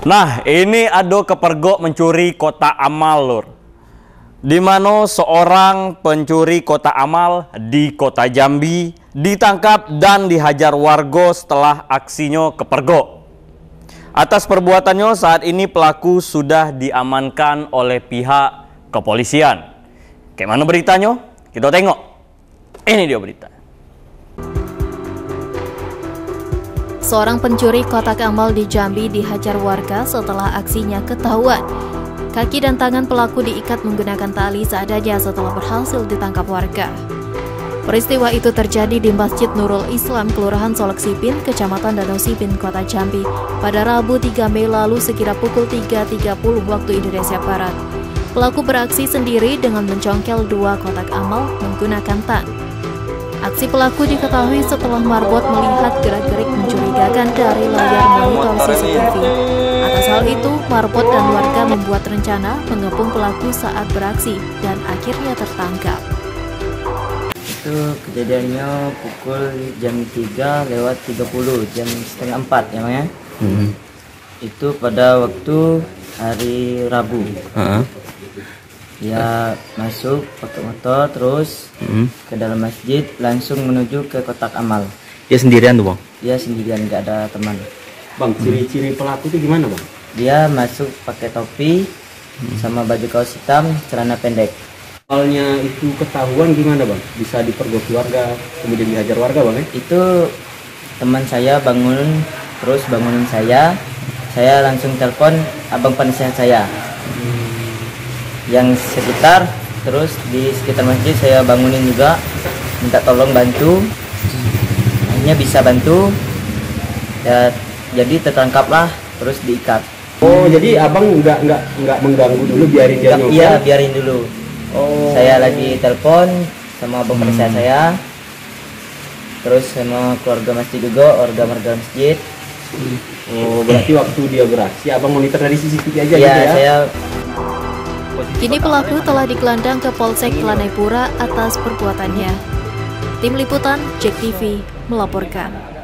Nah, ini Ado kepergok mencuri kotak amal, Lur. Di mana seorang pencuri kotak amal di kota Jambi ditangkap dan dihajar warga setelah aksinya kepergok. Atas perbuatannya saat ini pelaku sudah diamankan oleh pihak kepolisian. Kayak mana beritanya? Kita tengok. Ini dia berita. Seorang pencuri kotak amal di Jambi dihajar warga setelah aksinya ketahuan. Kaki dan tangan pelaku diikat menggunakan tali seadanya setelah berhasil ditangkap warga. Peristiwa itu terjadi di Masjid Nurul Islam, Kelurahan Solek Sipin, Kecamatan Danau Sipin, Kota Jambi, pada Rabu 3 Mei lalu sekira pukul 3.30 waktu Indonesia Barat. Pelaku beraksi sendiri dengan mencongkel dua kotak amal menggunakan tang. Aksi pelaku diketahui setelah marbot melihat gerak-gerik mencurigakan dari layar monitor CCTV. Atas hal itu, marbot dan warga membuat rencana mengepung pelaku saat beraksi dan akhirnya tertangkap. Itu kejadiannya pukul jam 3 lewat 30, jam setengah 4 ya Bang ya. Hmm. Itu pada waktu hari Rabu. Heeh. Dia masuk pakai motor terus Hmm. ke dalam masjid langsung menuju ke kotak amal. Dia sendirian tuh bang. Dia sendirian nggak ada teman. Bang, ciri-ciri pelaku itu gimana bang? Dia masuk pakai topi sama baju kaos hitam, celana pendek. Awalnya itu ketahuan gimana bang? Bisa dipergok keluarga, kemudian dihajar warga bang ya? Itu teman saya bangun terus bangunin saya. Saya langsung telepon abang penasihat saya. Yang sekitar terus di sekitar masjid saya bangunin juga minta tolong bantu. Akhirnya bisa bantu. Ya, jadi tertangkaplah terus diikat. Oh, jadi abang nggak nggak nggak mengganggu dulu, biarin dia Nggak-? Iya, biarin dulu. Oh. Saya lagi telepon sama abang penasihat saya. Terus sama keluarga masjid juga, warga-warga masjid. Oh, berarti waktu dia beraksi, abang monitor dari CCTV aja Iya, gitu ya? saya Kini pelaku telah digelandang ke Polsek Lanepura atas perbuatannya. Tim Liputan, Jack TV, melaporkan.